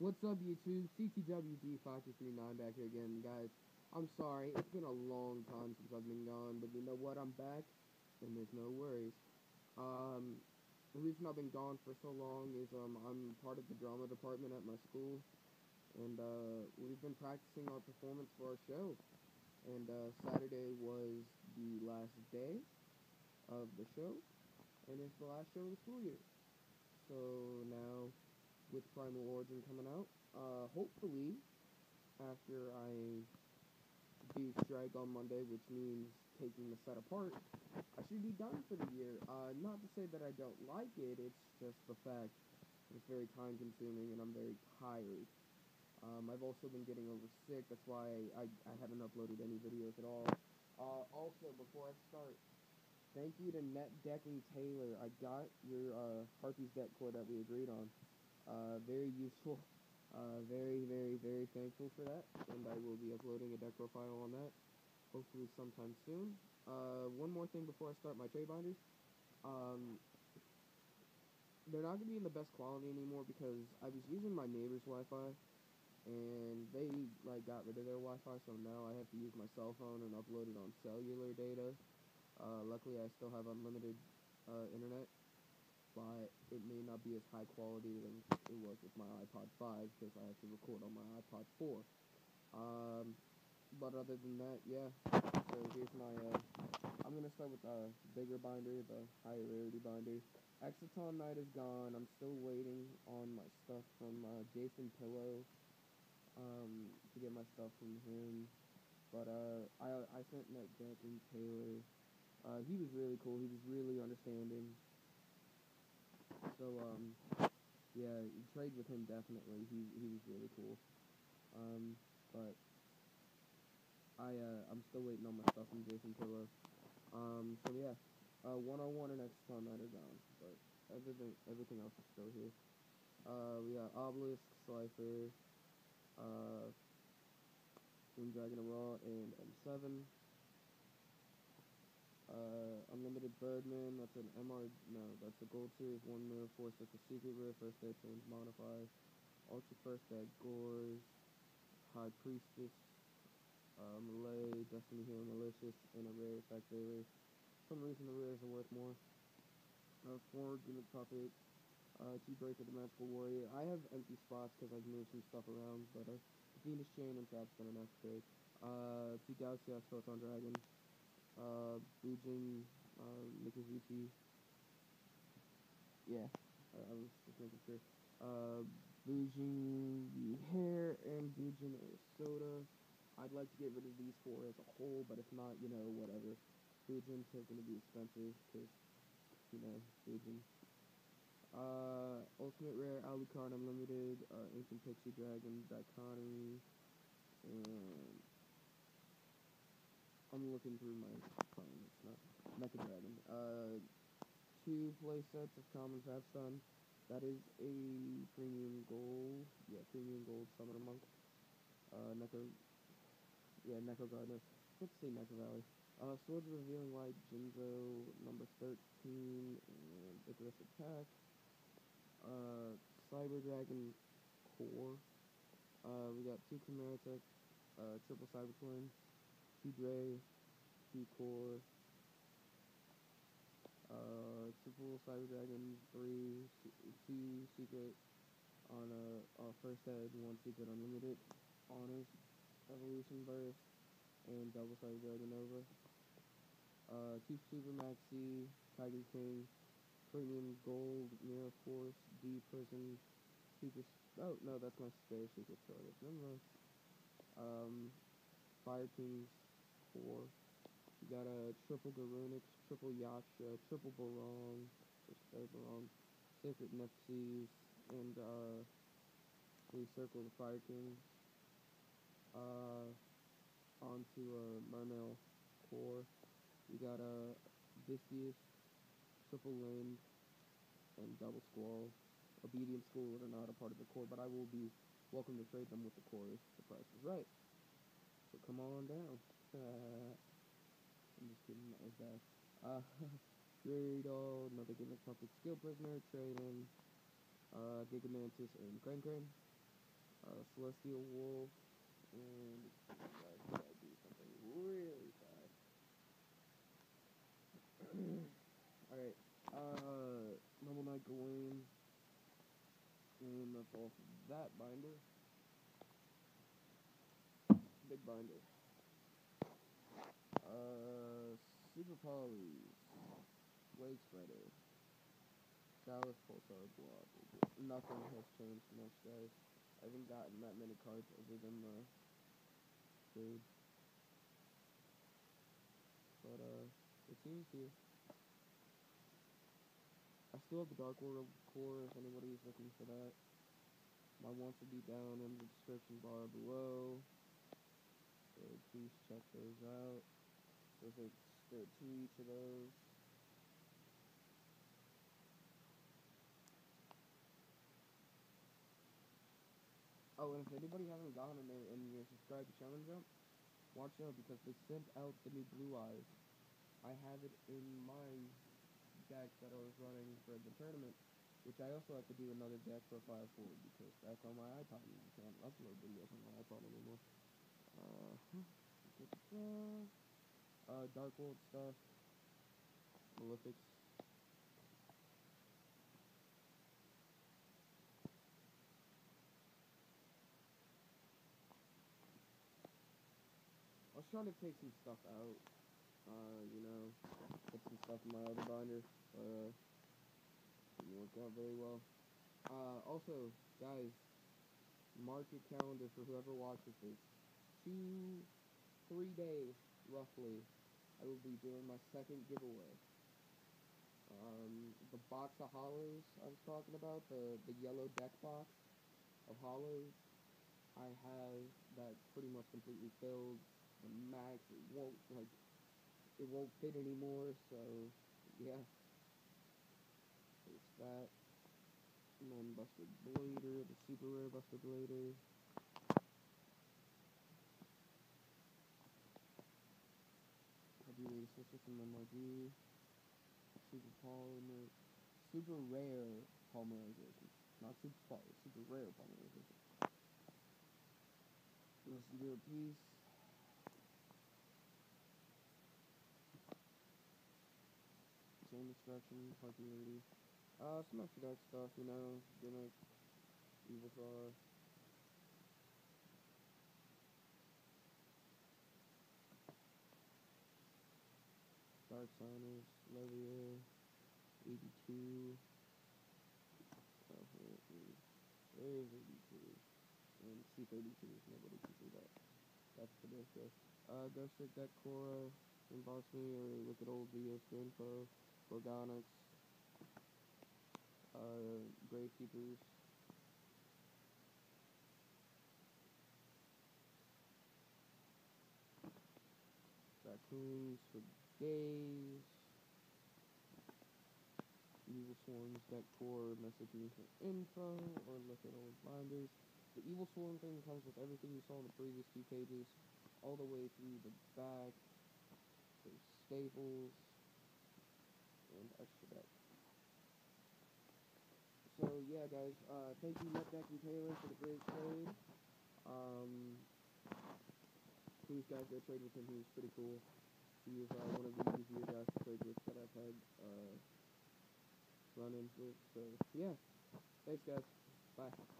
What's up, YouTube? CTWD five two three nine back here again, guys. I'm sorry, it's been a long time since I've been gone, but you know what? I'm back, and there's no worries. Um, the reason I've been gone for so long is um, I'm part of the drama department at my school, and uh, we've been practicing our performance for our show. And uh, Saturday was the last day of the show, and it's the last show of the school year. So now with Primal Origin coming out. Uh, hopefully, after I do strike on Monday, which means taking the set apart, I should be done for the year. Uh, not to say that I don't like it, it's just the fact it's very time consuming and I'm very tired. Um, I've also been getting over sick, that's why I, I, haven't uploaded any videos at all. Uh, also, before I start, thank you to Net Taylor. I got your uh, Harpy's deck core that we agreed on. Uh, very useful. Uh, very, very, very thankful for that, and I will be uploading a deck profile on that, hopefully sometime soon. Uh, one more thing before I start my trade binders. Um, they're not going to be in the best quality anymore because I was using my neighbor's Wi-Fi, and they, like, got rid of their Wi-Fi, so now I have to use my cell phone and upload it on cellular data. Uh, luckily, I still have unlimited uh, internet, but it may not be as high quality than it was with my iPod 5 because I have to record on my iPod 4. Um, but other than that, yeah. So here's my, uh, I'm going to start with the bigger binder, the higher rarity binder. Exciton Knight is gone. I'm still waiting on my stuff from uh, Jason Pillow um, to get my stuff from him. But uh, I, I sent Net Deck and Taylor. Uh, he was really cool. He was really understanding. So, um, yeah, trade with him definitely. He he was really cool. Um, but I uh, I'm still waiting on my stuff from Jason Pillow. Um, so yeah, uh, 101 and Exciton Knight are gone, but everything everything else is still here. Uh, we got Obelisk, Slifer, uh, Green Dragon of Ra, and M7. Uh, Unlimited Birdman, that's an MR, no, that's a Gold Series 1 Mirror Force, that's a Secret Rare, First Aid Change Modify, Ultra First Aid Gorz, High Priestess, uh, Malay, Destiny Healer Malicious, and a Rare Effect Daily. For some reason the rares are worth more. Uh, 4 Gimmick Puppet, uh, T-Breaker the Magical Warrior. I have empty spots because I've moved some stuff around, but uh, Venus Chain and Trap's been enough trade. Uh, two Galaxy-Eyes Photon Dragon uh, Bujin, uh, Mikazuchi. Yeah, I, I was just making sure. Uh, Bujin the hair and Bujin soda. I'd like to get rid of these four as a whole, but if not, you know, whatever. Bujins are going to be expensive because, you know, Bujin. Uh, Ultimate Rare, Alucard Unlimited, uh, Ancient Pixie Dragon, Dichotomy, and I'm looking through my phone. It's not Mecha Dragon. Uh, two play sets of Common Fab Stun. That is a premium gold. Yeah, premium gold Summoner Monk. Uh, Neko. Yeah, Neko Gardener. Let's see Neko Valley. Uh, Swords Revealing Light, Jinzo, number 13, and Vigorous Attack. Uh, Cyber Dragon Core. Uh, we got two Chimera Tech, uh, Triple Cyber Twin two Drei, two Core, uh, triple Cyber Dragon, three, two Secret on a, a first head, one Secret Unlimited, Honors, Evolution Burst, and double Cyber Dragon Nova. Uh, two Super Maxi, Tiger King, Premium Gold, Mirror Force, D Prison, Super. Oh no, that's my spare Secret Shortage. Never mind. Um, Fire Kings, four. You got a triple Garunix, triple Yaksha, triple Barong, Barong, Sacred Nephthys, and uh, we circle the Fire King. Uh, onto a Mermail core. We got a Viscius, triple Lind, and double Squall. Obedient School are not a part of the core, but I will be welcome to trade them with the core if the price is right. So come on down. Uh, I'm just kidding, that was bad. Uh, Gyarados, another Gimmick Puppet Skill Prisoner, Trading, uh, Gigamantis, and Crane. uh, Celestial Wolf, and guys gotta do something really fast. Alright, uh, Noble Knight Gawain, and that's all for that binder. Big binder. Uh, Polys, Wave Spreader, Chalice Pulsar Blob. Nothing has changed much, guys. I haven't gotten that many cards other than the trade. But, uh, it seems here. I still have the Dark World core if anybody's looking for that. My wants will be down in the description bar below. So please check those out. A there are two each of those. Oh, and if anybody hasn't gone in there and you're subscribed to Shonen Jump, watch out because they sent out the new Blue Eyes. I have it in my deck that I was running for the tournament, which I also have to do another deck for profile for because that's on my iPod and I can't upload videos on my iPod anymore. Uh, uh, Dark World stuff, Malefics. I was trying to take some stuff out, uh, you know, put some stuff in my other binder, but, uh, didn't work out very well. Uh, also, guys, mark your calendar for whoever watches this. Two, three days, roughly, I will be doing my second giveaway. Um, the box of hollows I was talking about, the, the yellow deck box of hollows, I have that pretty much completely filled. The max, it won't, like, it won't fit anymore, so, yeah. It's that. And then Buster Blader, the super rare Buster Blader. Do need from. Super polymer, super rare polymerization. Not super poly, super rare polymerization. To a piece. Chain destruction, popularity. Uh, some extra deck stuff, you know, gimmick, Evilsaur. Dark Signers, Levia, 82. Oh, where is, where is 82? And C32, nobody can see that. That's the disco. Uh, Ghost Trick Deck Cora, Emboss Me, or look at old for info. Organics, uh, Gravekeepers. Raccoons for days. Evil Swarms deck core, message me for info, or look at old binders. The Evil Swarm thing comes with everything you saw in the previous two pages, all the way through the back. Staples, and extra deck. So yeah, guys, uh, thank you Net Deck and Taylor for the great trade. Um, please guys go trade with him. He was pretty cool. He is uh, one of the easier guys to trade with that I've had uh, run-ins with. So yeah, thanks guys. Bye.